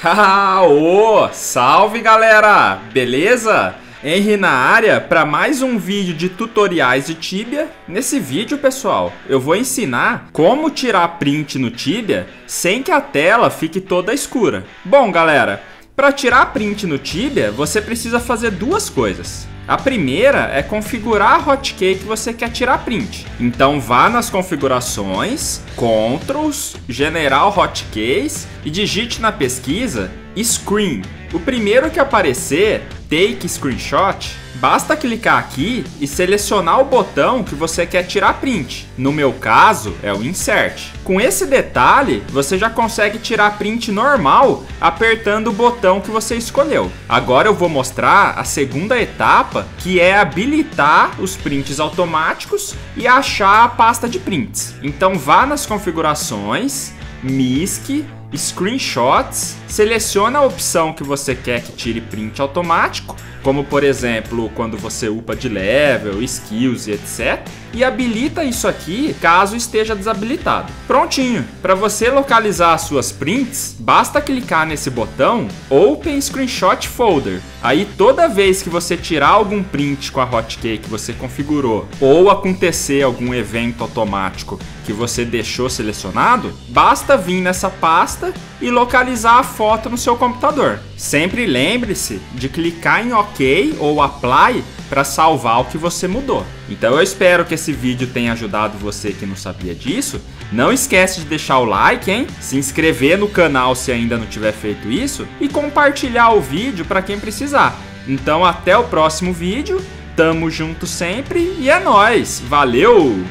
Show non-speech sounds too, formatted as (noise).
(laughs) Haha, salve galera, beleza? Henry na área para mais um vídeo de tutoriais de Tibia. Nesse vídeo, pessoal, eu vou ensinar como tirar print no Tibia sem que a tela fique toda escura. Bom, galera, para tirar print no Tibia, você precisa fazer duas coisas. A primeira é configurar a hotkey que você quer tirar print. Então vá nas configurações, Controls, General Hotkeys e digite na pesquisa Screen. O primeiro que aparecer, Take Screenshot, basta clicar aqui e selecionar o botão que você quer tirar print. No meu caso, é o Insert. Com esse detalhe, você já consegue tirar print normal apertando o botão que você escolheu. Agora eu vou mostrar a segunda etapa, que é habilitar os prints automáticos e achar a pasta de prints. Então vá nas configurações, MISC, Screenshots, seleciona a opção que você quer que tire print automático, como por exemplo quando você upa de level, skills e etc. E habilita isso aqui caso esteja desabilitado. Prontinho! Para você localizar as suas prints, basta clicar nesse botão Open Screenshot Folder. Aí toda vez que você tirar algum print com a hotkey que você configurou ou acontecer algum evento automático que você deixou selecionado, basta vir nessa pasta e localizar a foto no seu computador. Sempre lembre-se de clicar em OK ou Apply para salvar o que você mudou. Então eu espero que esse vídeo tenha ajudado você que não sabia disso. Não esquece de deixar o like, hein? Se inscrever no canal se ainda não tiver feito isso e compartilhar o vídeo para quem precisar. Então até o próximo vídeo. Tamo junto sempre e é nós. Valeu!